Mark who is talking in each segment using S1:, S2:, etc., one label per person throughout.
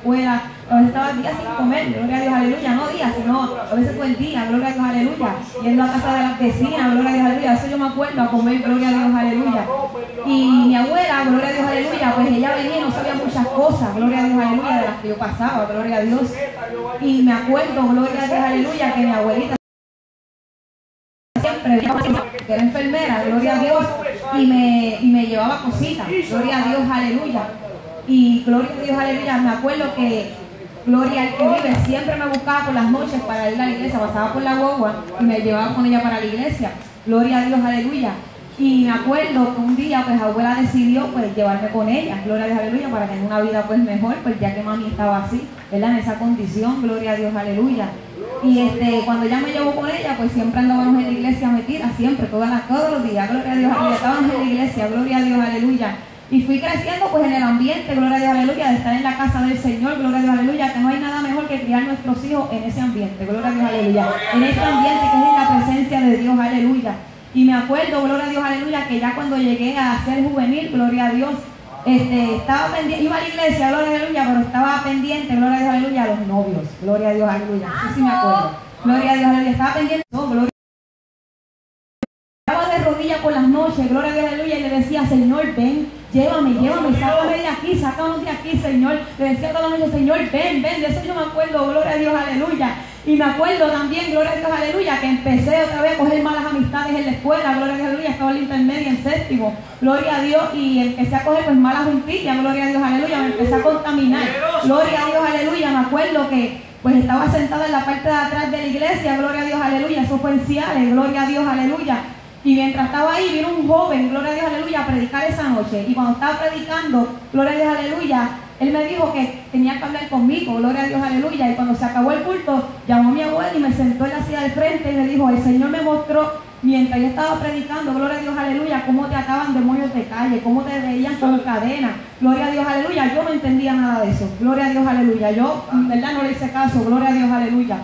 S1: escuela, a veces estaba días sin comer, gloria a Dios, aleluya, no días, sino a veces todo el día, gloria a Dios, aleluya, yendo a casa de las vecinas, gloria a Dios, aleluya, eso yo me acuerdo a comer, gloria a Dios, aleluya. Y mi abuela, gloria a Dios, aleluya, pues ella venía y no sabía muchas cosas, gloria a Dios, aleluya, de las que yo pasaba, gloria a Dios. Y me acuerdo, gloria a Dios, aleluya, que mi abuelita siempre que era enfermera, gloria a Dios, y me, y me llevaba cositas, gloria a Dios, aleluya. Y gloria a Dios, aleluya, me acuerdo que Gloria al que vive, siempre me buscaba por las noches para ir a la iglesia, pasaba por la guagua y me llevaba con ella para la iglesia. Gloria a Dios, aleluya. Y me acuerdo que un día pues abuela decidió pues llevarme con ella, gloria a Dios, aleluya, para tener una vida pues mejor, pues ya que mami estaba así, ¿verdad? En esa condición, gloria a Dios, aleluya. Y este, cuando ella me llevó con ella, pues siempre andábamos en la iglesia metida, siempre, todos los días, gloria a Dios, aleluya, estábamos en la iglesia, gloria a Dios, aleluya. Y fui creciendo pues en el ambiente, gloria a Dios, aleluya, de estar en la casa del Señor, gloria a Dios, aleluya, que no hay nada mejor que criar nuestros hijos en ese ambiente, gloria a Dios, aleluya. En este ambiente que es en la presencia de Dios, aleluya. Y me acuerdo, gloria a Dios, aleluya, que ya cuando llegué a ser juvenil, gloria a Dios, este, estaba pendiente, iba a la iglesia, gloria a aleluya, pero estaba pendiente, gloria a Dios, aleluya, a los novios, gloria a Dios, aleluya. Sí, sí me acuerdo. Gloria a Dios, aleluya, estaba pendiente, no, gloria estaba de rodillas por las noches, gloria a Dios, aleluya, y le decía, Señor, ven, llévame, llévame, sácame de aquí, sácanos de aquí, Señor. Le decía toda la noche, Señor, ven, ven, de eso yo me acuerdo, gloria a Dios, aleluya. Y me acuerdo también, gloria a Dios, aleluya, que empecé otra vez a coger malas amistades en la escuela, gloria a Dios, aleluya, estaba en la intermedia en séptimo, gloria a Dios, y empecé a coger pues malas juntillas, gloria a Dios, aleluya, me empecé a contaminar, gloria a Dios, aleluya, me acuerdo que pues estaba sentada en la parte de atrás de la iglesia, gloria a Dios, aleluya, eso fue en Ciales, gloria a Dios, aleluya. Y mientras estaba ahí, vino un joven, gloria a Dios, aleluya, a predicar esa noche. Y cuando estaba predicando, gloria a Dios, aleluya, él me dijo que tenía que hablar conmigo, gloria a Dios, aleluya. Y cuando se acabó el culto, llamó a mi abuela y me sentó en la silla del frente y me dijo, el Señor me mostró, mientras yo estaba predicando, gloria a Dios, aleluya, cómo te ataban demonios de calle, cómo te veían con cadena, gloria a Dios, aleluya. Yo no entendía nada de eso, gloria a Dios, aleluya. Yo, en verdad, no le hice caso, gloria a Dios, aleluya.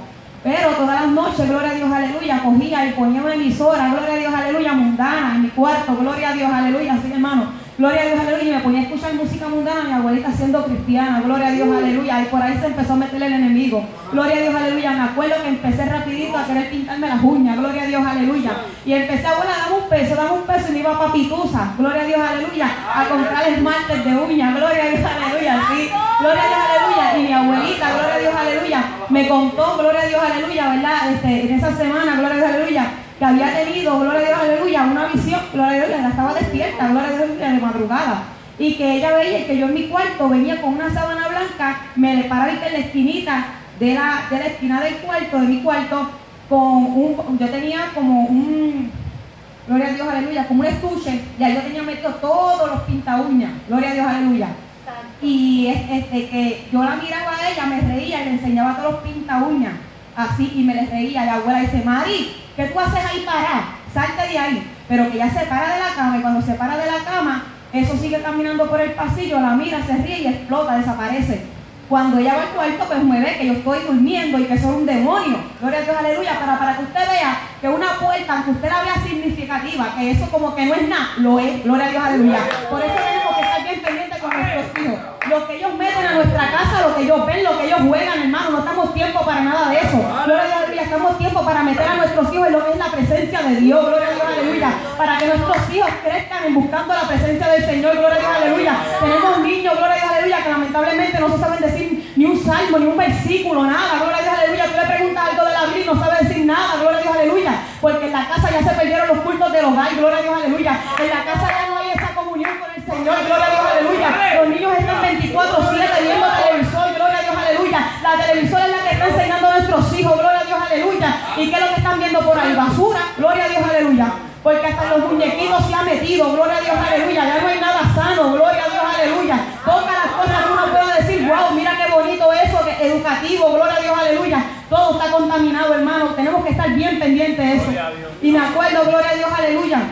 S1: Pero todas las noches, gloria a Dios, aleluya, cogía y ponía una emisora, gloria a Dios, aleluya, mundana en mi cuarto, gloria a Dios, aleluya, así hermano, gloria a Dios, aleluya, y me ponía a escuchar música mundana, mi abuelita siendo cristiana, gloria a Dios, aleluya, y por ahí se empezó a meter el enemigo, gloria a Dios, aleluya, me acuerdo que empecé rapidito a querer pintarme las uñas, gloria a Dios, aleluya, y empecé, abuela, dame un peso, dame un peso, y me iba a Papitusa, gloria a Dios, aleluya, a comprar esmaltes de uñas, gloria a Dios, aleluya, sí, gloria a Dios, aleluya, y mi abuelita, gloria a Dios, aleluya, me contó, gloria a Dios, aleluya, ¿verdad? Este, en esa semana, gloria a Dios, aleluya, que había tenido, gloria a Dios, aleluya, una visión, gloria a Dios, ella estaba despierta, gloria a Dios, aleluya, de madrugada. Y que ella veía que yo en mi cuarto venía con una sábana blanca, me le paraba en la esquinita de la, de la esquina del cuarto, de mi cuarto, con un, yo tenía como un, gloria a Dios, aleluya, como un estuche, y ahí yo tenía metido todos los pinta uñas, gloria a Dios, aleluya. Y este, que yo la miraba a ella, me reía y le enseñaba todos los pinta uñas, así, y me les reía. La abuela dice, Mari, ¿qué tú haces ahí parada? Salte de ahí. Pero que ella se para de la cama y cuando se para de la cama, eso sigue caminando por el pasillo, la mira, se ríe y explota, desaparece. Cuando ella va al cuarto, pues me ve que yo estoy durmiendo y que soy un demonio. Gloria a Dios, aleluya. Para, para que usted vea que una puerta, aunque usted la vea significativa, que eso como que no es nada, lo es. Gloria a Dios, aleluya. Por eso hijos. Lo que ellos meten a nuestra casa, lo que ellos ven, lo que ellos juegan, hermano. No estamos tiempo para nada de eso. Gloria a Dios, aleluya. Estamos tiempo para meter a nuestros hijos en lo que es la presencia de Dios. Gloria a Dios, aleluya. Para que nuestros hijos crezcan en buscando la presencia del Señor. Gloria a Dios, aleluya. Tenemos niños, gloria a Dios, aleluya, que lamentablemente no se saben decir ni un salmo, ni un versículo, nada. Gloria a Dios, aleluya. Tú le preguntas algo de la Biblia y no sabe decir nada. Gloria a Dios, aleluya. Porque en la casa ya se perdieron los cultos del hogar. Gloria a Dios, aleluya. En la casa ya no hay esa comunión con el Señor. Gloria muñequitos se han metido. Gloria a Dios, aleluya. Ya no hay nada sano. Gloria a Dios, aleluya. Todas las cosas que uno pueda decir, wow, mira qué bonito eso, que educativo. Gloria a Dios, aleluya. Todo está contaminado, hermano. Tenemos que estar bien pendientes de eso. Y me acuerdo, gloria a Dios, aleluya.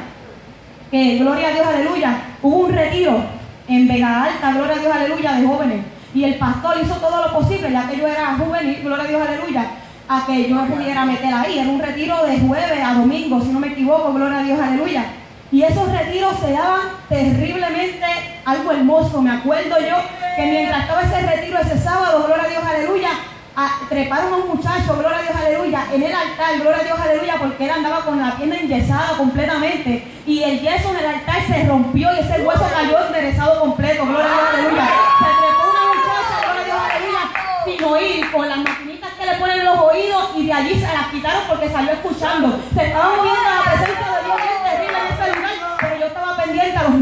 S1: Que, gloria a Dios, aleluya. Hubo un retiro en Vega Alta, gloria a Dios, aleluya, de jóvenes. Y el pastor hizo todo lo posible, ya que yo era juvenil, gloria a Dios, aleluya a que yo me pudiera meter ahí. Era un retiro de jueves a domingo, si no me equivoco, gloria a Dios, aleluya. Y esos retiros se daban terriblemente algo hermoso. Me acuerdo yo que mientras estaba ese retiro ese sábado, a- treparon a un muchacho, gloria a Dios, aleluya, en el altar, gloria a Dios, aleluya, porque él andaba con la pierna enyesada completamente. Y el yeso en el altar se rompió y ese hueso cayó enderezado completo, gloria a Dios, aleluya. Se trepó una muchacha, gloria a Dios, aleluya, sin oír, con las maquinitas que le ponen en los oídos y de allí se las quitaron porque salió escuchando. Se estaba moviendo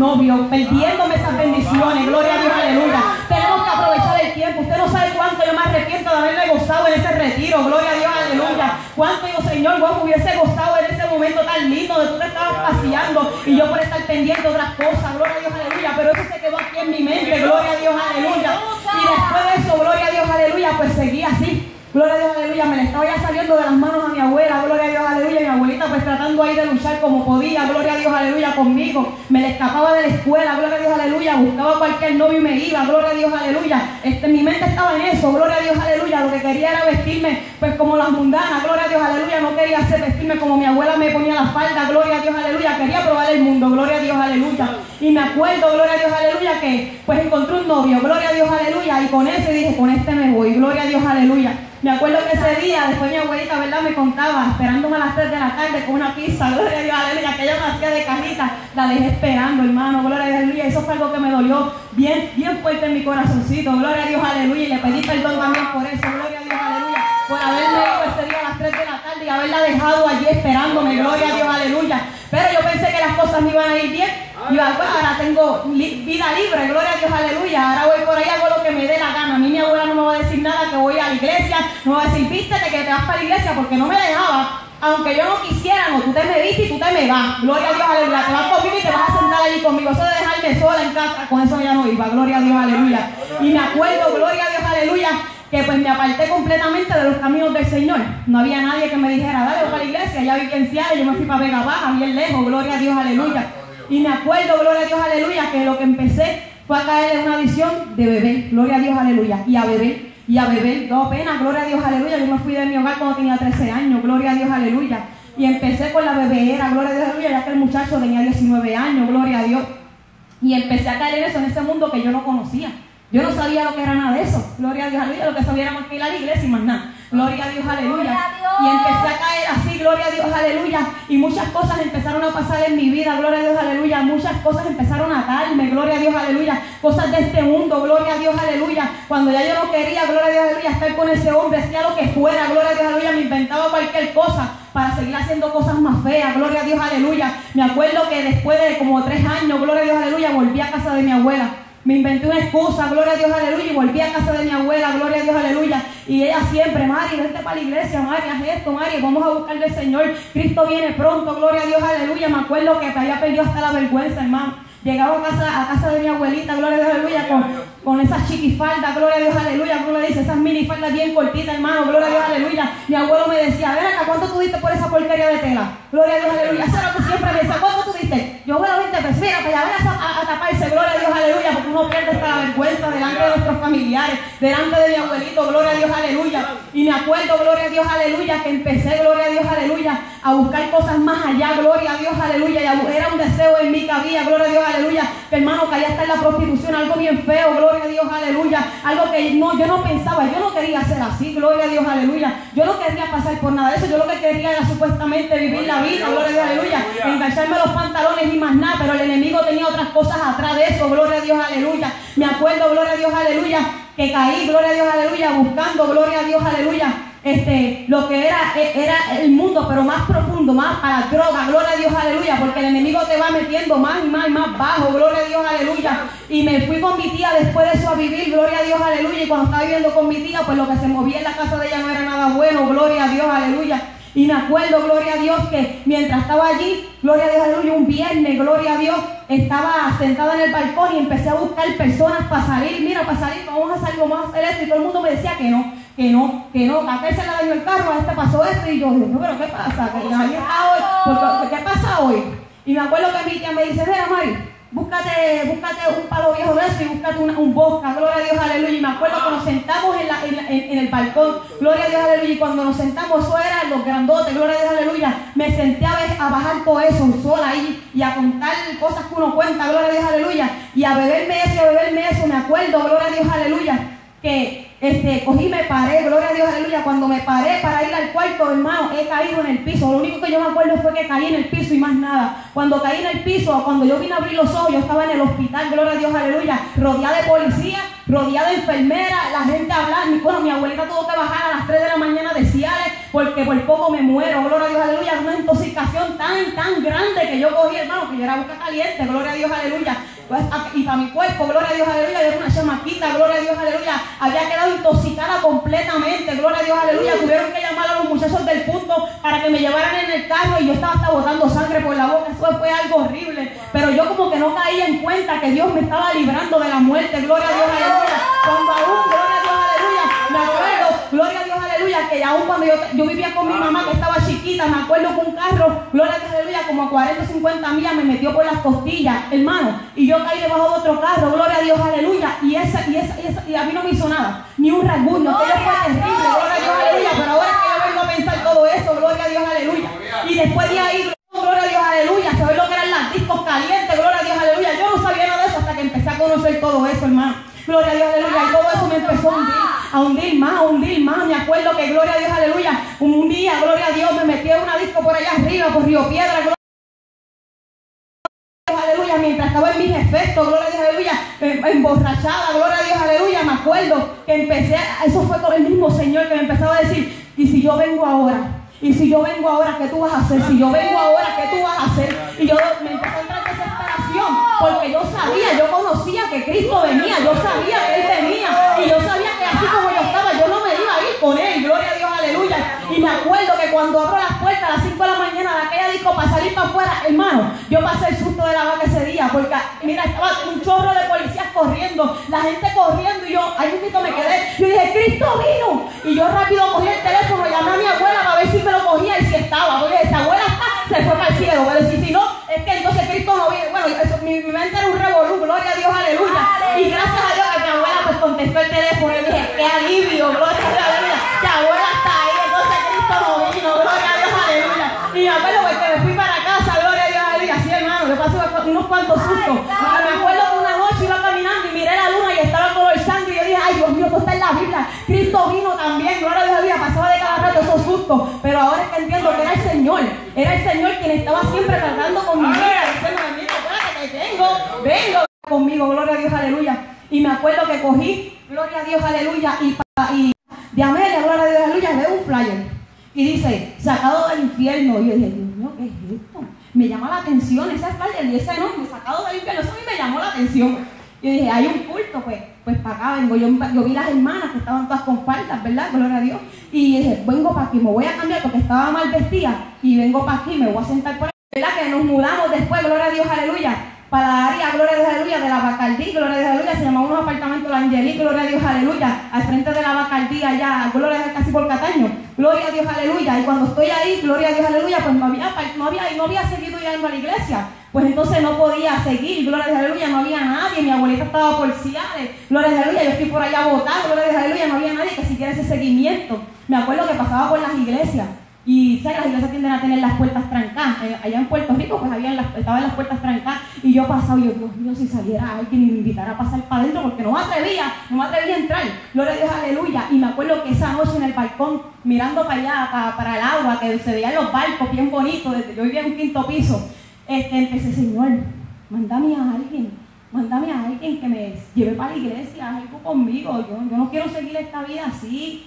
S1: novios, perdiéndome esas bendiciones, gloria a Dios, aleluya. Tenemos que aprovechar el tiempo. Usted no sabe cuánto yo me arrepiento de haberme gozado en ese retiro, gloria a Dios, aleluya. Cuánto yo, Señor, vos hubiese gozado en ese momento tan lindo de tú te estabas paseando y yo por estar pendiente de otras cosas, gloria a Dios, aleluya. Pero eso se quedó aquí en mi mente, gloria a Dios, aleluya. Y después de eso, gloria a Dios, aleluya, pues seguí así. Gloria a Dios, aleluya, me le estaba ya saliendo de las manos a mi abuela, gloria a Dios, aleluya, mi abuelita pues tratando ahí de luchar como podía, gloria a Dios, aleluya, conmigo, me le escapaba de la escuela, gloria a Dios, aleluya, buscaba cualquier novio y me iba, gloria a Dios, aleluya, este, mi mente estaba en eso, gloria a Dios, aleluya, lo que quería era vestirme pues como las mundanas, gloria a Dios, aleluya, no quería hacer vestirme como mi abuela me ponía la falda, gloria a Dios, aleluya, quería probar el mundo, gloria a Dios, aleluya, y me acuerdo, gloria a Dios, aleluya, que pues encontré un novio, gloria a Dios, aleluya, y con ese dije, con este me voy, gloria a Dios, aleluya. Me acuerdo que ese día, después mi abuelita, ¿verdad? Me contaba, esperándome a las 3 de la tarde con una pizza, gloria a Dios, aleluya, que ella me hacía de cajita, la dejé esperando, hermano, gloria a Dios, aleluya. Eso fue algo que me dolió bien, bien fuerte en mi corazoncito, gloria a Dios, aleluya. Y le pedí perdón también por eso, gloria a Dios, aleluya. Por haberme ido ese día a las 3 de la tarde y haberla dejado allí esperándome, gloria a Dios, aleluya. Pero yo pensé que las cosas me iban a ir bien. Yo, pues, ahora tengo vida libre, gloria a Dios, aleluya. Ahora voy por ahí, hago lo que me dé la gana. A mí mi abuela no me va a decir nada, que voy a la iglesia, no me va a decir, vístete que te vas para la iglesia, porque no me dejaba. Aunque yo no quisiera, no, tú te me viste y tú te me vas. Gloria a Dios, aleluya. Te vas conmigo y te vas a sentar allí conmigo. Eso de dejarme sola en casa, con eso ya no iba. Gloria a Dios, aleluya. Y me acuerdo, gloria a Dios, aleluya, que pues me aparté completamente de los caminos del Señor. No había nadie que me dijera, dale para la iglesia, ya vi que en yo me fui para Vega Baja, bien lejos, gloria a Dios, aleluya. Y me acuerdo, gloria a Dios, aleluya, que lo que empecé fue a caer en una visión de beber, gloria a Dios, aleluya, y a beber, y a beber, no pena, gloria a Dios, aleluya. Yo me fui de mi hogar cuando tenía 13 años, gloria a Dios, aleluya. Y empecé con la bebera, gloria a Dios, aleluya, ya que el muchacho tenía 19 años, gloria a Dios. Y empecé a caer en eso, en ese mundo que yo no conocía. Yo no sabía lo que era nada de eso. Gloria a Dios, aleluya. Lo que sabía era más que ir a la iglesia y más nada. Gloria a Dios, aleluya.
S2: Gloria a Dios.
S1: Y empecé a caer así, gloria a Dios, aleluya. Y muchas cosas empezaron a pasar en mi vida, gloria a Dios, aleluya. Muchas cosas empezaron a atarme, gloria a Dios, aleluya. Cosas de este mundo, gloria a Dios, aleluya. Cuando ya yo no quería, gloria a Dios, aleluya, estar con ese hombre, hacía lo que fuera, gloria a Dios, aleluya. Me inventaba cualquier cosa para seguir haciendo cosas más feas, gloria a Dios, aleluya. Me acuerdo que después de como tres años, gloria a Dios, aleluya, volví a casa de mi abuela. Me inventé una excusa, gloria a Dios, aleluya, y volví a casa de mi abuela, gloria a Dios, aleluya. Y ella siempre, Mari, vente para la iglesia, Mari, haz esto, Mari, vamos a buscarle al Señor. Cristo viene pronto, gloria a Dios, aleluya. Me acuerdo que había perdido hasta la vergüenza, hermano. Llegaba a casa, a casa de mi abuelita, gloria a Dios, aleluya, con, con esas chiquifaldas, gloria a Dios, aleluya, como le dice, esas minifaldas bien cortitas, hermano, gloria a Dios, aleluya. Mi abuelo me decía, ven acá, ¿cuánto tú diste por esa porquería de tela? Gloria a Dios, aleluya. Eso era lo que siempre me decía, ¿cuánto tú pierde hasta la vergüenza delante de nuestros familiares, delante de mi abuelito, gloria a Dios, aleluya. Y me acuerdo, gloria a Dios, aleluya, que empecé, gloria a Dios, aleluya, a buscar cosas más allá, gloria a Dios, aleluya. Y era un deseo en mí que había, gloria a Dios, aleluya. Que hermano, que allá está en la prostitución, algo bien feo, gloria a Dios, aleluya. Algo que no, yo no pensaba, yo no quería ser así, gloria a Dios, aleluya. Yo no quería pasar por nada de eso, yo lo que quería era supuestamente vivir la vida, gloria a Dios, aleluya. Engancharme los pantalones y más nada, pero el enemigo tenía otras cosas atrás de eso, gloria a Dios, aleluya. Me acuerdo, gloria a Dios, aleluya, que caí, gloria a Dios, aleluya, buscando, gloria a Dios, aleluya este, lo que era, e- era el mundo, pero más profundo, más para droga, gloria a Dios, aleluya, porque el enemigo te va metiendo más y más y más bajo, gloria a Dios, aleluya. Y me fui con mi tía después de eso a vivir, gloria a Dios, aleluya. Y cuando estaba viviendo con mi tía, pues lo que se movía en la casa de ella no era nada bueno, gloria a Dios, aleluya. Y me acuerdo, gloria a Dios, que mientras estaba allí, gloria a Dios, aleluya, un viernes, gloria a Dios, estaba sentada en el balcón y empecé a buscar personas para salir. Mira, para salir, vamos a salir, vamos a hacer esto. Y todo el mundo me decía que no, que no, que no. A aquel se le dañó el carro, a este pasó esto. Y yo, Dios mío, pero ¿qué pasa? ¿Que nadie está hoy? ¿Qué pasa hoy? Y me acuerdo que mi tía me dice, mira, Mari, búscate, búscate un palo viejo de eso y búscate una- un bosca, gloria a Dios, aleluya. Y me acuerdo que nos sentamos en, el balcón, gloria a Dios, aleluya. Y cuando nos sentamos, eso era los grandotes, gloria a Dios, aleluya. Me senté a, a bajar todo eso sola ahí y a contar cosas que uno cuenta, gloria a Dios, aleluya. Y a beberme eso a beberme eso, me acuerdo, gloria a Dios, aleluya, que este, cogí, me paré, gloria a Dios, aleluya. Cuando me paré para ir al cuarto, hermano, he caído en el piso. Lo único que yo me acuerdo fue que caí en el piso y más nada. Cuando caí en el piso, cuando yo vine a abrir los ojos, yo estaba en el hospital, gloria a Dios, aleluya, rodeada de policía, rodeada de enfermeras, la gente hablando. Bueno, mi abuelita tuvo que bajar a las 3 de la mañana de Ciales porque por poco me muero, gloria a Dios, aleluya. Una intoxicación tan, tan grande que yo cogí, hermano, que yo era boca caliente, gloria a Dios, aleluya. Pues, y para mi cuerpo, gloria a Dios, aleluya, gloria a Dios, aleluya. Había quedado intoxicada completamente, gloria a Dios, aleluya. Tuvieron que llamar a los muchachos del punto para que me llevaran en el carro y yo estaba hasta botando sangre por la boca. Eso fue algo horrible. Pero yo como que no caía en cuenta que Dios me estaba librando de la muerte, gloria a Dios, aleluya. Cuando aún, gloria a Dios, aleluya, me acuerdo, gloria a Dios, aleluya, que aún cuando yo, yo vivía con mi mamá que estaba chiquita, me acuerdo que un carro, gloria a aleluya, como a 40 o 50 millas me metió por las costillas, hermano, y yo caí debajo de otro carro, gloria a Dios, aleluya, y esa, y esa, y, esa, y a mí no me hizo nada, ni un rasguño, aquello fue terrible, gloria a Dios, aleluya, pero ahora es que yo vengo a pensar todo eso, gloria a Dios, aleluya, y después de ahí, gloria a Dios, aleluya, saber lo que eran las discos calientes, gloria a Dios, aleluya, yo no sabía nada de eso hasta que empecé a conocer todo eso, hermano. Gloria a Dios, aleluya. Y todo eso me empezó a hundir, a hundir más, a hundir más. Me acuerdo que, gloria a Dios, aleluya. Un día, gloria a Dios, me metí en una disco por allá arriba, por Río Piedra. Gloria a Dios, aleluya. Mientras estaba en mis efectos, gloria a Dios, aleluya. Emborrachada, gloria a Dios, aleluya. Me acuerdo que empecé, eso fue con el mismo Señor que me empezaba a decir, y si yo vengo ahora, y si yo vengo ahora, ¿qué tú vas a hacer? Si yo vengo ahora, ¿qué tú vas a hacer? Y yo me empecé a entrar desesperación, porque yo sabía, yo conocía que Cristo venía, yo sabía que Él venía, y yo sabía así como yo estaba, yo no me iba a ir con Él, gloria a Dios, aleluya. Y me acuerdo que cuando abro las puertas a las 5 de la mañana de aquella disco para salir para afuera, hermano, yo pasé el susto de la vaca ese día, porque mira, estaba un chorro de policías corriendo, la gente corriendo, y yo, ahí un me quedé, yo dije, Cristo vino, y yo rápido cogí el teléfono, llamé a mi abuela para ver si me lo cogía y si estaba, porque esa abuela está, se fue para el cielo, pero si, si no, es que entonces Cristo no viene, bueno, mi, mi mente era un revolú, gloria a Dios, aleluya, y gracias a Dios contestó el teléfono, y dije, qué alivio, gloria a Dios, aleluya, que abuela está ahí, entonces Cristo no vino, gloria a Dios, aleluya, y me acuerdo porque me fui para casa, gloria a Dios, aleluya, sí hermano, yo pasé unos cuantos sustos, me acuerdo que una noche iba caminando y miré la luna y estaba color sangre y yo dije, ay Dios mío, esto está en la Biblia, Cristo vino también, gloria a Dios, aleluya, pasaba de cada rato esos sustos, pero ahora es que entiendo que era el Señor, era el Señor quien estaba siempre tratando con mi vida, diciendo, vengo, vengo conmigo, gloria a Dios, aleluya, y me acuerdo que cogí, gloria a Dios, aleluya, y, y de Amelia, gloria a Dios, aleluya, veo un flyer, y dice, sacado del infierno, y yo dije, Dios ¿qué es esto? Me llama la atención ese flyer y ese nombre, sacado del infierno, eso a mí me llamó la atención. Yo dije, hay un culto, pues, pues para acá vengo. Yo, yo vi las hermanas que estaban todas con faldas, ¿verdad? Gloria a Dios. Y dije, vengo para aquí, me voy a cambiar porque estaba mal vestida. Y vengo para aquí, me voy a sentar por ahí. ¿Verdad? Que nos mudamos después, gloria a Dios, aleluya. Para la área, gloria a Dios, aleluya, de la Bacardí, gloria a Dios, aleluya. Se llamaban unos apartamentos la Angelí, gloria a Dios, aleluya. Al frente de la Bacardí, allá, gloria a casi por Cataño. Gloria a Dios, aleluya. Y cuando estoy ahí, gloria a Dios, aleluya, pues no había, no había, no había seguido yendo a la iglesia pues entonces no podía seguir, gloria a Dios, aleluya, no había nadie, mi abuelita estaba por Ciales, gloria a Dios, aleluya, yo estoy por allá botada, gloria a Dios, aleluya, no había nadie que siguiera ese seguimiento. Me acuerdo que pasaba por las iglesias y ¿sabes? las iglesias tienden a tener las puertas trancadas. Allá en Puerto Rico, pues habían las, estaban las puertas trancadas y yo pasaba y yo, Dios mío, si saliera alguien y me invitara a pasar para adentro porque no me atrevía, no me atrevía a entrar. Gloria a Dios, aleluya. Y me acuerdo que esa noche en el balcón, mirando para allá, para, el agua, que se veían los barcos bien bonitos, yo vivía en un quinto piso, este, empecé, Señor, mándame a alguien, mándame a alguien que me lleve para la iglesia, algo conmigo. Yo, yo no quiero seguir esta vida así,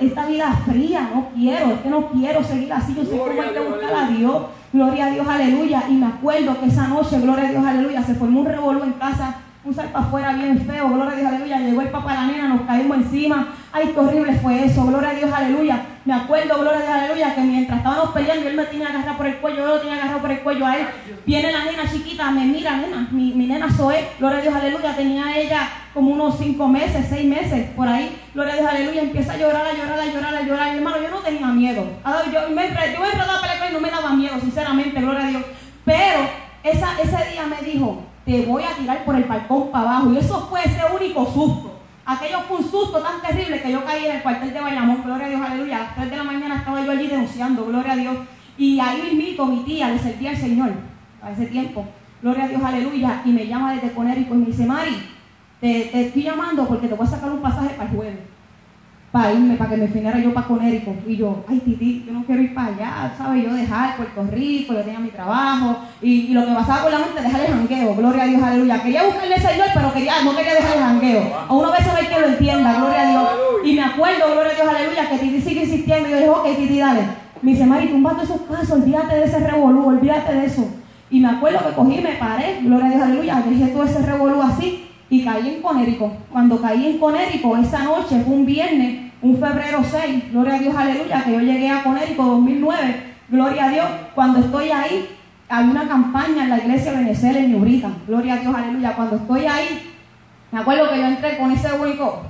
S1: esta vida fría, no quiero, es que no quiero seguir así, yo sé cómo hay que buscar a Dios. Gloria a Dios, aleluya. Y me acuerdo que esa noche, gloria a Dios, aleluya, se formó un revolú en casa, un sal para afuera bien feo, gloria a Dios, aleluya. Llegó el papá la nena, nos caímos encima. Ay, qué horrible fue eso, gloria a Dios, aleluya. Me acuerdo, gloria Dios, aleluya, que mientras estábamos peleando, él me tenía agarrado por el cuello, yo lo tenía agarrado por el cuello a él. Viene la nena chiquita, me mira, nena, mi, mi nena Zoe, gloria a Dios, aleluya, tenía ella como unos cinco meses, seis meses, por ahí, gloria a Dios, aleluya, empieza a llorar, a llorar, a llorar, a llorar. Mi hermano, yo no tenía miedo. Yo me, yo me enredaba para el y no me daba miedo, sinceramente, gloria a Dios. Pero ese día me dijo, te voy a tirar por el balcón para abajo. Y eso fue ese único susto. Aquello fue susto tan terrible que yo caí en el cuartel de Bayamón, gloria a Dios, aleluya. A las 3 de la mañana estaba yo allí denunciando, gloria a Dios. Y ahí mismito mi tía le servía al Señor a ese tiempo, gloria a Dios, aleluya. Y me llama desde Conérico y me dice, Mari, te, te estoy llamando porque te voy a sacar un pasaje para el jueves para irme, para que me finiera yo para Conérico. Y yo, ay, Titi, yo no quiero ir para allá, ¿sabes? Yo dejar Puerto Rico, yo tenía mi trabajo. Y, lo que pasaba con la mente, dejar el jangueo, gloria a Dios, aleluya. Quería buscarle al Señor, pero quería, no quería dejar el jangueo. A uno veces no hay que lo entienda, gloria a Dios. Y me acuerdo, gloria a Dios, aleluya, que Titi sigue insistiendo. Y yo dije, ok, Titi, dale. Me dice, Mari, tumba esos casos, olvídate de ese revolú, olvídate de eso. Y me acuerdo que cogí, me paré, gloria a Dios, aleluya, dejé todo ese revolú así y caí en Conérico. Cuando caí en Conérico, esa noche, fue un viernes, un febrero 6, gloria a Dios, aleluya, que yo llegué a Conérico 2009, gloria a Dios, cuando estoy ahí, hay una campaña en la iglesia Benecer en Ñubrita, gloria a Dios, aleluya, cuando estoy ahí, me acuerdo que yo entré con ese único,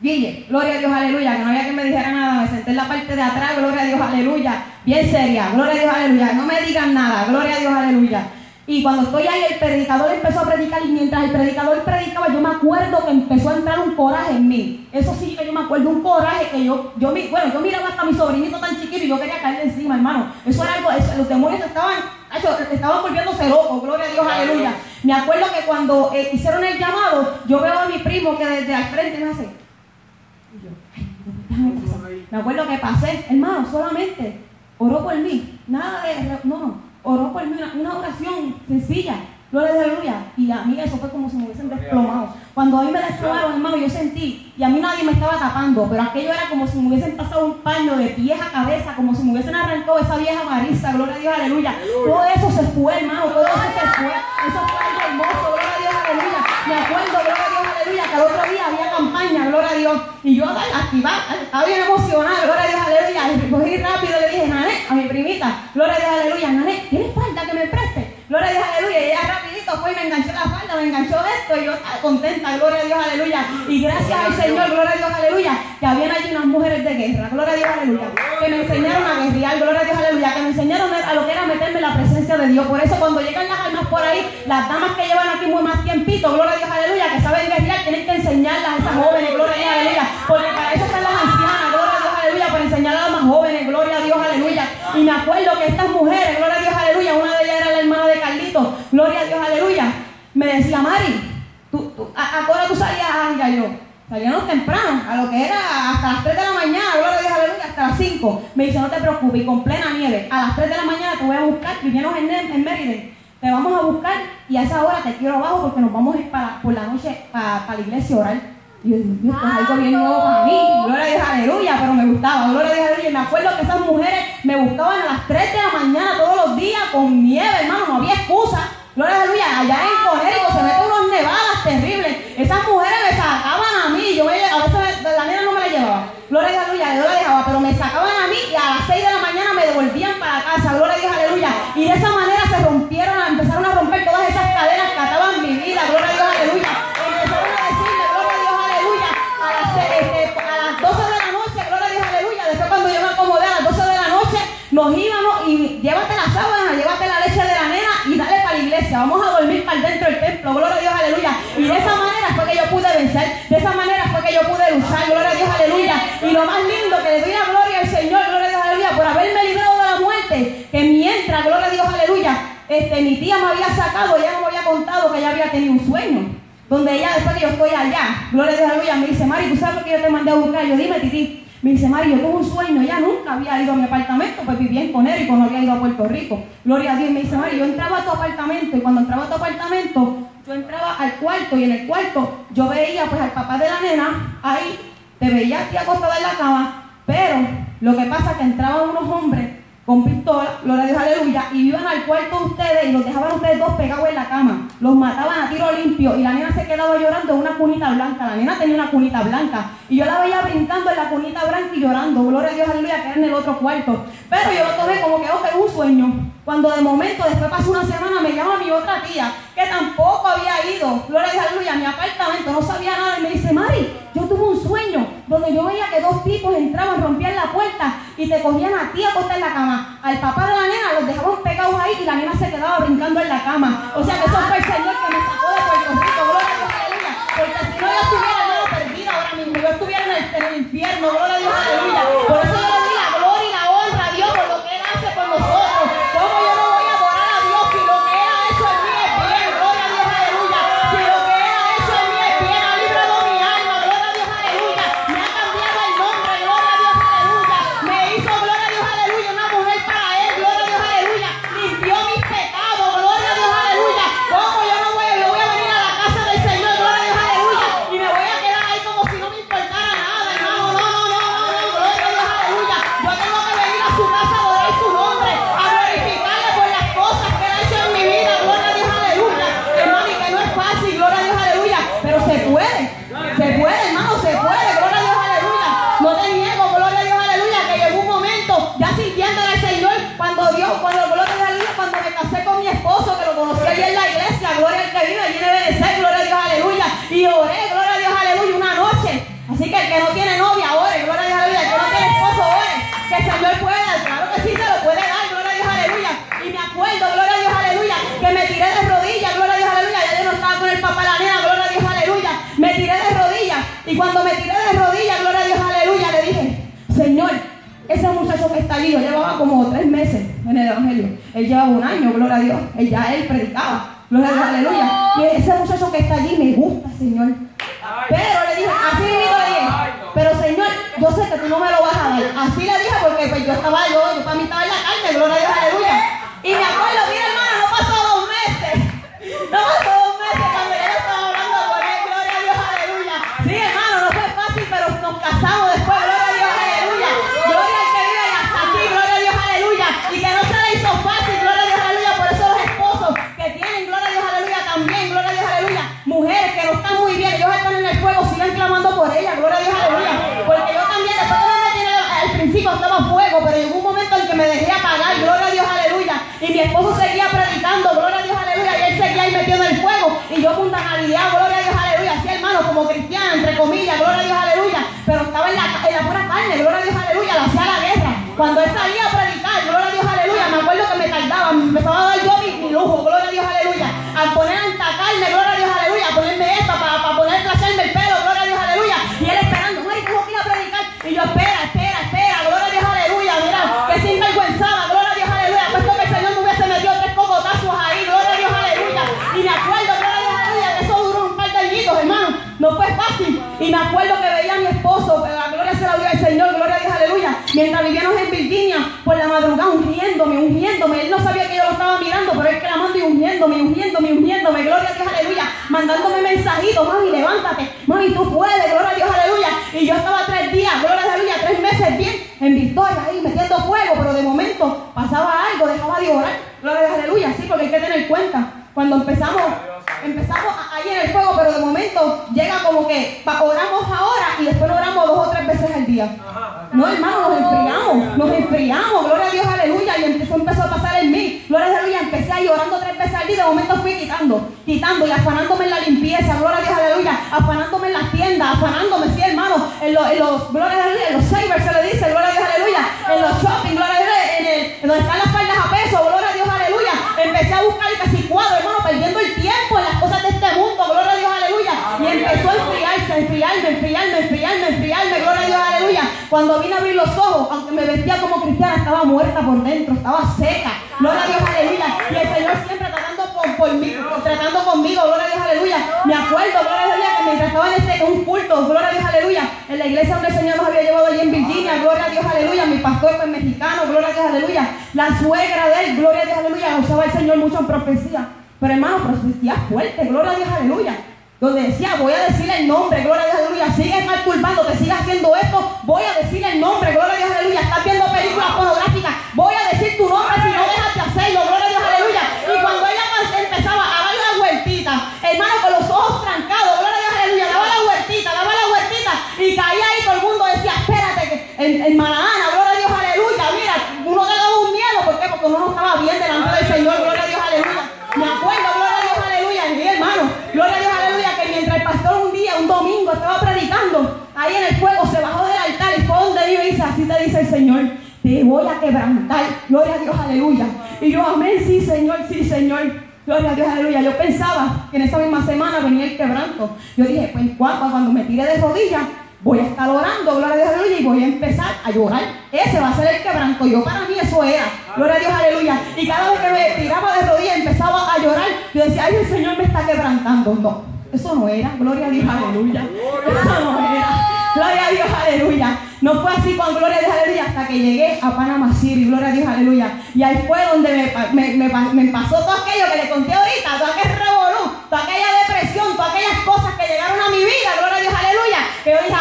S1: Guille, gloria a Dios, aleluya, que no había que me dijera nada, me senté en la parte de atrás, gloria a Dios, aleluya, bien seria, gloria a Dios, aleluya, no me digan nada, gloria a Dios, aleluya. Y cuando estoy ahí, el predicador empezó a predicar y mientras el predicador predicaba, yo me acuerdo que empezó a entrar un coraje en mí. Eso sí que yo me acuerdo, un coraje que yo, yo bueno, yo miraba hasta a mi sobrinito tan chiquito y yo quería caerle encima, hermano. Eso era algo, los demonios estaban, estaban volviéndose locos, gloria a Dios, aleluya. Me acuerdo que cuando eh, hicieron el llamado, yo veo a mi primo que desde al frente me hace. Y yo, ay, Me acuerdo que pasé, hermano, solamente oró por mí. Nada de, no, no oró por mí una, oración sencilla. Gloria a aleluya. Y a mí eso fue como si me hubiesen desplomado. Cuando a mí me desplomaron, hermano, yo sentí, y a mí nadie me estaba tapando, pero aquello era como si me hubiesen pasado un paño de pies a cabeza, como si me hubiesen arrancado esa vieja marisa, gloria a Dios, aleluya. Todo eso se fue, hermano, todo eso se fue. Eso fue algo hermoso, gloria a Dios, aleluya. Me acuerdo, gloria a Dios, aleluya, que al otro día había campaña, gloria a Dios. Y yo activada, estaba bien emocionada, gloria a Dios, aleluya. Y cogí rápido le a mi primita, gloria a Dios, aleluya, Nané, ¿tienes falta que me preste? Gloria a Dios, aleluya. Y ella rapidito fue y me enganchó la falda, me enganchó esto y yo estaba contenta, gloria a Dios, aleluya. Y gracias al Señor, gloria a Dios, aleluya, que habían allí unas mujeres de guerra, gloria a Dios, aleluya, que me enseñaron a guerrear, gloria a Dios, aleluya, que me enseñaron a lo que era meterme en la presencia de Dios. Por eso cuando llegan las almas por ahí, las damas que llevan aquí muy más tiempito, gloria a Dios, aleluya, que saben guerrear, tienen que enseñarlas a esas jóvenes, gloria a Dios, aleluya, porque para eso están las ancianas, gloria a Dios, aleluya, para enseñar a las más jóvenes, gloria a Dios, aleluya. Y me acuerdo que estas mujeres, gloria a Dios, aleluya, una de ellas era la hermana de Carlito, gloria a Dios, aleluya, me decía, Mari, tú, tú, a, tú salías a yo. Salíamos temprano, a lo que era hasta las 3 de la mañana, gloria a Dios, aleluya, hasta las 5. Me dice, no te preocupes, y con plena nieve, a las 3 de la mañana te voy a buscar, vinieron en, en Mérida, te vamos a buscar y a esa hora te quiero abajo porque nos vamos a ir para, por la noche para la iglesia oral. Y yo, Dios, es algo bien nuevo para mí, gloria a Dios, aleluya, pero me gustaba, gloria a Dios, aleluya. Y me acuerdo que esas mujeres me buscaban a las 3 de la mañana todos los días con nieve, hermano, no había excusa. Gloria a aleluya, allá en Conérico se meten unos nevadas terribles. Esas mujeres me sacaban a mí, yo a veces la nena no me la llevaba. Gloria a aleluya, yo la dejaba, pero me sacaban a mí y a las 6 de la mañana me devolvían para casa. Gloria a Dios, aleluya. Y de esa manera se rompieron, empezaron a romper todas esas cadenas que ataban mi vida. Gloria a Dios, aleluya. Empezaron a decirme, gloria a Dios, aleluya, a las, este, a las 12 de la noche, gloria a Dios, aleluya. Después cuando yo me acomodé a las 12 de la noche, nos íbamos y llévate la sábana, llévate la leche de la nena y dale para la iglesia. Vamos a dormir para dentro del templo. Gloria a Dios, aleluya. Y de esa manera fue que yo pude vencer. De esa manera fue que yo pude luchar. Gloria a Dios, aleluya. Y lo más lindo que le doy la gloria al Señor, gloria a Dios, aleluya, por haberme librado de la muerte. Que mientras, gloria a Dios, aleluya, este, mi tía me había sacado, ella me había contado que ella había tenido un sueño. Donde ella, después que yo estoy allá, gloria a Dios, aleluya, me dice, Mari, ¿tú sabes lo que yo te mandé a buscar? Yo, dime, Titi. Me dice, Mario, yo tuve un sueño, ya nunca había ido a mi apartamento, pues vivía en Conérico, no había ido a Puerto Rico. Gloria a Dios. Me dice, Mario, yo entraba a tu apartamento y cuando entraba a tu apartamento, yo entraba al cuarto y en el cuarto yo veía pues al papá de la nena ahí, te veía aquí acostada en la cama, pero lo que pasa es que entraban unos hombres con pistola, gloria a Dios, aleluya, y iban al cuarto de ustedes y los dejaban ustedes dos pegados en la cama. Los mataban a tiro limpio y la nena se quedaba llorando en una cunita blanca. La nena tenía una cunita blanca y yo la veía brincando en la cunita blanca y llorando, gloria a Dios, aleluya, que era en el otro cuarto. Pero yo lo tomé como que, ok, un sueño. Cuando de momento, después pasó una semana, me llama mi otra tía, que tampoco había ido, gloria a Dios, a mi apartamento, no sabía nada, y me dice, Mari, yo tuve un sueño donde yo veía que dos tipos entraban, rompían la puerta y te cogían a ti a acostar en la cama. Al papá de la nena los dejaban pegados ahí y la nena se quedaba brincando en la cama. O sea que eso fue el Señor que me sacó de Puerto Rico, gloria a Dios, aleluya. Porque si no yo estuviera nada perdida ahora mismo, yo estuviera en el, infierno, gloria a Dios, aleluya. Por yo llevaba como tres meses en el Evangelio. Él llevaba un año, gloria a Dios. Él ya él predicaba. Gloria a Dios, aleluya. Y ese muchacho que está allí me gusta, Señor. Pero le dije, así mismo le dije, pero Señor, yo sé que tú no me lo vas a dar. Así le dije porque pues, yo estaba yo, yo para mí estaba en la carne, gloria a Dios, aleluya. Y me comillas, gloria a Dios, aleluya. Pero estaba en la, en la pura carne, gloria a Dios, aleluya. Le hacía la guerra. Cuando él salía a predicar, gloria a Dios, aleluya. Me acuerdo que me tardaba, me empezaba a dar yo mi, mi lujo, gloria a Dios, aleluya. Al poner a entacarme, gloria ungiéndome. Él no sabía que yo lo estaba mirando, pero él clamando y ungiéndome, ungiéndome, ungiéndome, gloria a Dios, aleluya. Mandándome mensajitos, mami, levántate, mami, tú puedes, gloria a Dios, aleluya. Y yo estaba tres días, gloria a Dios, aleluya, tres meses bien, en victoria, ahí metiendo fuego, pero de momento pasaba algo, dejaba de orar, gloria a Dios, aleluya, sí, porque hay que tener cuenta. Cuando empezamos, empezamos ahí en el fuego, pero de momento llega como que oramos ahora y después oramos dos o tres veces al día. No, hermano, nos enfriamos, nos enfriamos, gloria a Dios, aleluya, y empezó, empezó a pasar en mí, gloria a Dios, aleluya, empecé ahí orando tres veces al día, y de momento fui quitando, quitando y afanándome en la limpieza, gloria a Dios, aleluya, afanándome en las tiendas, afanándome, sí, hermano, en, los, en los, gloria a Dios, en los cyber se le dice, gloria a Dios, aleluya, en los shopping, gloria a Dios, en, el, en donde están las faldas a peso, gloria a Dios, aleluya, empecé a buscar casi cuadro, hermano, perdiendo el tiempo en las cosas de este mundo, gloria a Dios, aleluya, y empezó a enfriarse, enfriarme, enfriarme, enfriarme, enfriarme, gloria a Dios, aleluya, cuando vine a abrir los ojos, aunque me vestía como cristiana, estaba muerta por dentro, estaba seca, gloria a Dios, aleluya, y el Señor siempre mí, tratando conmigo, gloria a Dios, aleluya, me acuerdo, gloria a Dios, que mientras estaba en este, un culto, gloria a Dios, aleluya, en la iglesia donde el Señor nos había llevado allí en Virginia, gloria a Dios, aleluya, mi pastor pues mexicano, gloria a Dios, aleluya, la suegra de él, gloria a Dios, aleluya, usaba el Señor mucho en profecía, pero hermano, profecía fuerte, gloria a Dios, aleluya, donde decía, voy a decirle el nombre, gloria a Dios, aleluya, sigues masturbando, te sigas haciendo esto, voy a decirle el nombre, gloria a Dios, aleluya, estás viendo películas voy a quebrantar, gloria a Dios, aleluya, y yo, amén, sí, Señor, sí, Señor, Gloria a Dios, aleluya. Yo pensaba que en esa misma semana venía el quebranto. Yo dije, pues cuando, cuando me tire de rodillas, voy a estar orando, gloria a Dios, aleluya, y voy a empezar a llorar. Ese va a ser el quebranto. Yo para mí eso era, gloria a Dios, aleluya. Y cada vez que me tiraba de rodillas empezaba a llorar, yo decía, ay, el Señor me está quebrantando. No, eso no era, gloria a Dios, aleluya. Eso no era. Gloria a Dios, aleluya. No fue así con gloria a Dios, aleluya, hasta que llegué a Panamá City, gloria a Dios, aleluya. Y ahí fue donde me, me, me pa- me pasó todo aquello que le conté ahorita, todo aquel revolú, toda aquella depresión, todas aquellas cosas que llegaron a mi vida, gloria a Dios, aleluya. Que yo dije,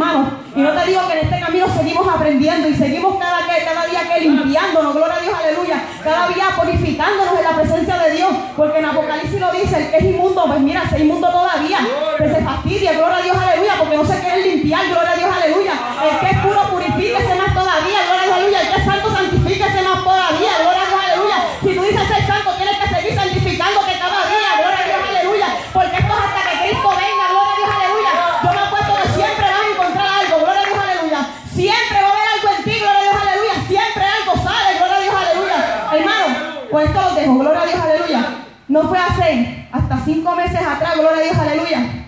S1: desobedientes, hermano. Y no te digo que en este camino seguimos aprendiendo y seguimos cada, cada día que limpiándonos, gloria a Dios, aleluya. Cada día purificándonos en la presencia de Dios. Porque en Apocalipsis lo dice, el que es inmundo, pues mira, se inmundo todavía. Que se fastidia, gloria a Dios, aleluya. Porque no se quiere limpiar, gloria a Dios, aleluya. Cinco meses atrás, gloria a Dios, aleluya.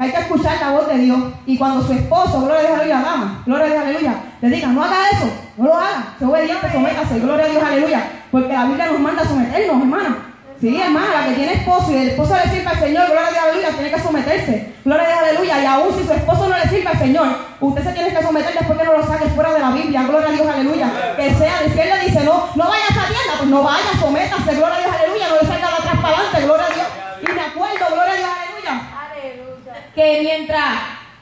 S1: Hay que escuchar la voz de Dios. Y cuando su esposo, gloria a Dios, aleluya, dama, gloria a Dios, aleluya, le diga, no haga eso, no lo haga, se obediente, sométase, gloria a Dios, aleluya. Porque la Biblia nos manda a someternos, hermano. Sí, hermana, la que tiene esposo y el esposo le sirve al Señor, gloria a Dios, aleluya, tiene que someterse. Gloria a Dios, aleluya. Y aún si su esposo no le sirve al Señor, usted se tiene que someter después que no lo saque fuera de la Biblia. Gloria a Dios, aleluya. Que sea, si él le dice, no, no vaya a esa tienda, pues no vaya, sométase, gloria a Dios, aleluya. No le salga de atrás para adelante, gloria a Dios. Y me acuerdo, gloria a Dios, aleluya. Que mientras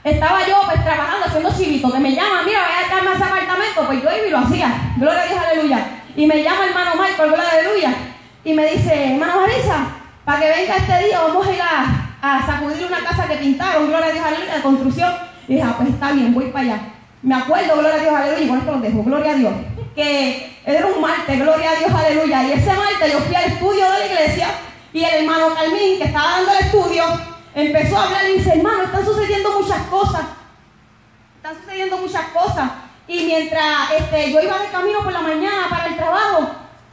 S1: estaba yo pues trabajando, haciendo chivito, que me llama, mira, voy a echarme a ese apartamento, pues yo iba y lo hacía. Gloria a Dios, aleluya. Y me llama el hermano Michael, gloria aleluya. Y me dice, hermano Marisa, para que venga este día vamos a ir a, a sacudir una casa que pintaron, gloria a Dios, aleluya, de construcción. Y dije, ah, pues está bien, voy para allá. Me acuerdo, gloria a Dios, aleluya, y con esto lo dejo, gloria a Dios. Que era un martes, gloria a Dios, aleluya. Y ese martes yo fui al estudio de la iglesia y el hermano Carmín, que estaba dando el estudio, empezó a hablar y dice, hermano, están sucediendo muchas cosas. Están sucediendo muchas cosas. Y mientras este, yo iba de camino por la mañana para el trabajo,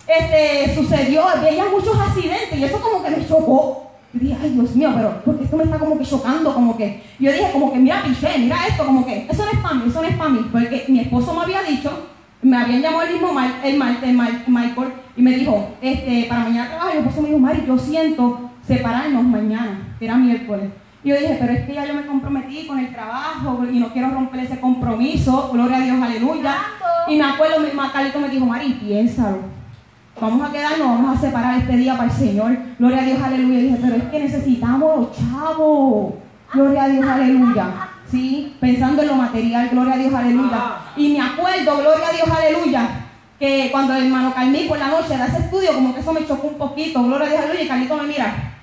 S1: este, sucedió, veía muchos accidentes y eso como que me chocó. Yo dije, ay Dios mío, pero porque esto me está como que chocando, como que. Yo dije, como que mira, piché, mira esto, como que, eso no es para mí, eso no es para mí. Porque mi esposo me había dicho, me habían llamado el mismo Mal, el, Michael y me dijo, este, para mañana trabajo. Y mi esposo me dijo, Mari, yo siento separarnos mañana, que era miércoles. Y yo dije, pero es que ya yo me comprometí con el trabajo y no quiero romper ese compromiso. Gloria a Dios, aleluya. Y me acuerdo, mi Carlito me dijo, Mari, piénsalo. Vamos a quedarnos, vamos a separar este día para el Señor. Gloria a Dios, aleluya. Y dije, pero es que necesitamos los chavos. Gloria a Dios, aleluya. Sí, pensando en lo material, gloria a Dios, aleluya. Y me acuerdo, gloria a Dios, aleluya, que cuando el hermano Carmín por la noche da ese estudio, como que eso me chocó un poquito, gloria a Dios, aleluya, y Carlito me mira.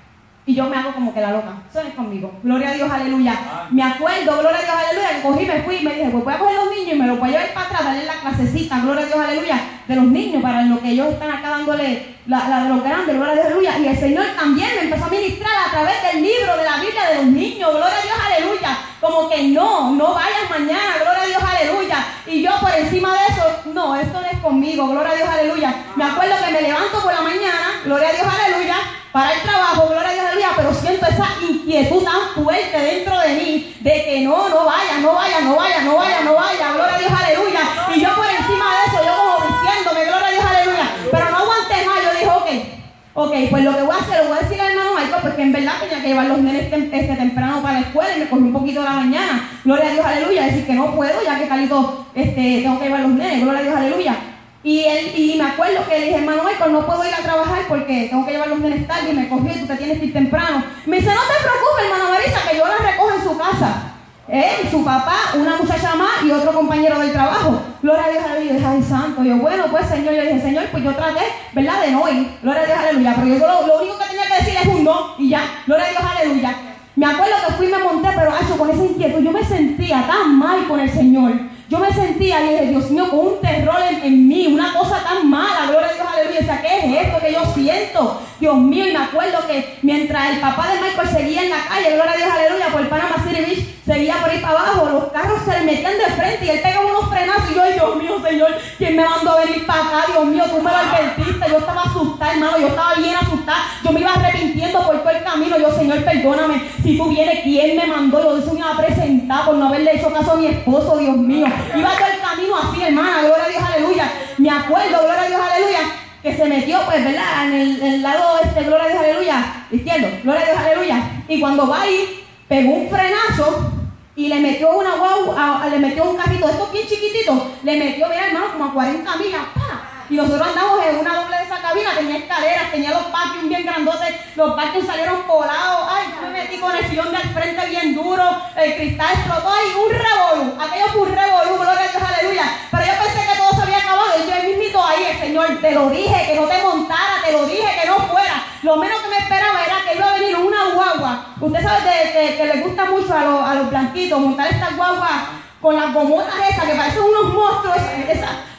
S1: Y yo me hago como que la loca. Eso no es conmigo. Gloria a Dios, aleluya. Me acuerdo, gloria a Dios, aleluya. Que cogí, me fui y me dije, pues voy a coger los niños y me los voy a llevar para atrás, darle la clasecita, gloria a Dios, aleluya, de los niños, para lo que ellos están acá dándole la, la de los grandes, gloria a Dios, aleluya. Y el Señor también me empezó a ministrar a través del libro de la Biblia de los niños, gloria a Dios, aleluya. Como que no, no vayas mañana, gloria a Dios, aleluya. Y yo por encima de eso, no, esto no es conmigo, gloria a Dios, aleluya. Me acuerdo que me levanto por la mañana, gloria a Dios, aleluya para el trabajo, gloria a Dios, aleluya, pero siento esa inquietud tan fuerte dentro de mí de que no, no vaya, no vaya, no vaya, no vaya, no vaya, gloria a Dios, aleluya. Y yo por encima de eso, yo como vistiéndome, gloria a Dios, aleluya. Pero no aguanté más, yo dije, ok, ok, pues lo que voy a hacer, lo voy a decir al hermano Michael, porque en verdad tenía que llevar los nenes este, temprano para la escuela y me cogí un poquito de la mañana, gloria a Dios, aleluya, decir que no puedo, ya que Calito, este, tengo que llevar los nenes, gloria a Dios, aleluya. Y, él, y me acuerdo que le dije, hermano Michael, no puedo ir a trabajar porque tengo que llevar los nenes tarde y me cogió y tú te tienes que ir temprano. Me dice, no te preocupes, hermano Marisa, que yo la recojo en su casa. Él, su papá, una muchacha más y otro compañero del trabajo. Gloria a Dios, aleluya. Ay, santo. Yo, bueno, pues, Señor, yo dije, Señor, pues yo traté, ¿verdad? De no ir. Gloria a Dios, aleluya. Pero yo lo, lo único que tenía que decir es un no y ya. Gloria a Dios, aleluya. Me acuerdo que fui y me monté, pero hacho, con esa inquietud, yo me sentía tan mal con el Señor. Yo me sentía, y dije, Dios mío, con un terror en, mí, una cosa tan mala, gloria a Dios, aleluya. O sea, ¿qué es esto que yo siento? Dios mío, y me acuerdo que mientras el papá de Michael seguía en la calle, gloria a Dios, aleluya, por Panama City Beach, seguía por ahí para abajo, los carros se metían de frente y él pegaba unos frenazos y yo, Dios mío, Señor, ¿quién me mandó a venir para acá? Dios mío, tú me lo advertiste, yo estaba asustada, hermano, yo estaba bien asustada, yo me iba arrepintiendo por todo el camino, yo, Señor, perdóname, si tú vienes, ¿quién me mandó? Yo eso me iba a presentar por no haberle hecho caso a mi esposo, Dios mío, iba todo el camino así, hermana, gloria a Dios, aleluya, me acuerdo, gloria a Dios, aleluya, que se metió, pues, ¿verdad? En el, lado este, gloria a Dios, aleluya, izquierdo, gloria a Dios, aleluya. Y cuando va ahí, pegó un frenazo y le metió una guau, le metió un carrito estos bien chiquititos, le metió, mira hermano, como a 40 millas, ¡pa! Y nosotros andamos en una doble de esa cabina, tenía escaleras, tenía los patios bien grandotes, los patios salieron volados. Ay, yo me metí con el sillón del frente bien duro, el cristal explotó, ay, un revolú. Aquello fue un revolú, gloria a Dios, aleluya. Pero yo pensé que todo se había acabado y yo mismito ahí, el Señor, te lo dije, que no te montara, te lo dije, que no fuera. Lo menos que me esperaba era que iba a venir una guagua. Usted sabe de, que le gusta mucho a los, a los blanquitos montar estas guaguas con las gomotas esas que parecen unos monstruos.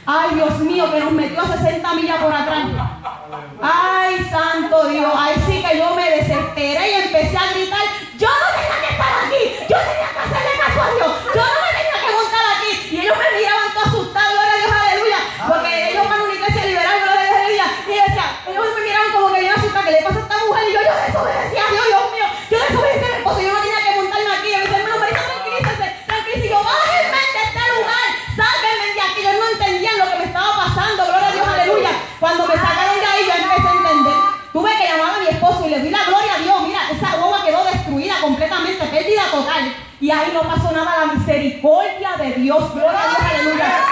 S1: ay, Dios mío, que nos metió a 60 millas por atrás. Ay, santo Dios. Ay, sí que yo me desesperé y empecé a gritar. Yo ahí no pasó nada, la misericordia de Dios. Gloria a Dios, aleluya.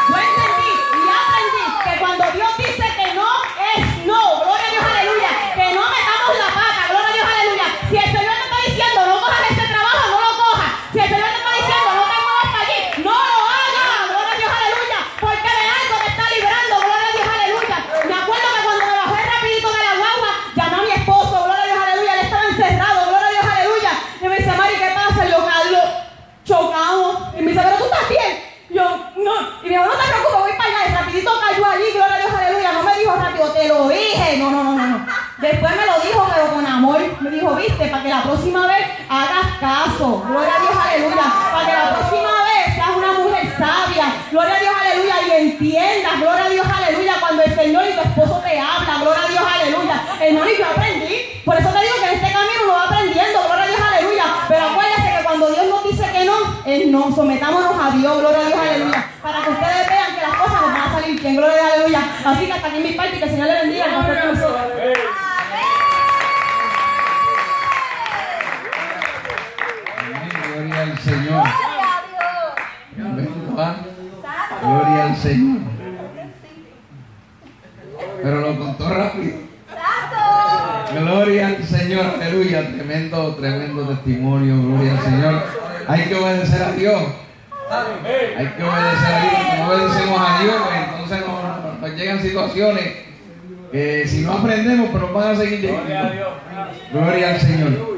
S1: Con amor. Me dijo, viste, para que la próxima vez hagas caso. Gloria a Dios, aleluya. Para que la próxima vez seas una mujer sabia. Gloria a Dios, aleluya. Y entiendas, gloria a Dios, aleluya. Cuando el Señor y tu esposo te habla. Gloria a Dios, aleluya. Hermano, y yo aprendí. Por eso te digo que en este camino uno va aprendiendo. Gloria a Dios, aleluya. Pero acuérdese que cuando Dios nos dice que no, es no. Sometámonos a Dios. Gloria a Dios, aleluya. Para que ustedes vean que las cosas nos van a salir bien. Gloria a Dios, aleluya. Así que hasta aquí mi parte y que el Señor le bendiga.
S2: Gloria al Señor. Pero lo contó rápido. Gloria al Señor, aleluya. Tremendo, tremendo testimonio. Gloria al Señor. Hay que obedecer a Dios. Hay que obedecer a Dios. Como obedecemos a Dios, entonces nos, llegan situaciones que si no aprendemos, nos van a seguir llegando. Gloria al Señor.